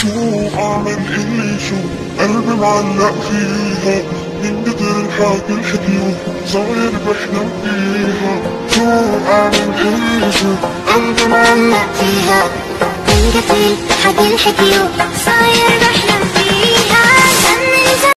شو اعمل اللي يشوف قلبي معلق فيها. من كتر الحاجة الحكيو صغير بحلم فيها. شوف اعمل اللي يشوف قلبي معلق فيها. من كتر الحاجة الحكيو صغير